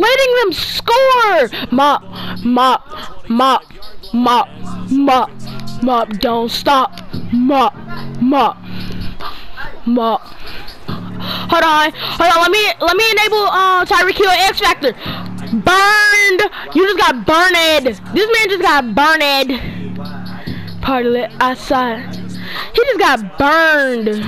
letting them score! Mop, mop, mop, mop, mop, mop, don't stop. Mop, mop, mop. Hold on, hold on, let me, let me enable uh, Tyreek Hill X Factor. Burned! You just got burned! This man just got burned! Part of it, I saw. He just got burned!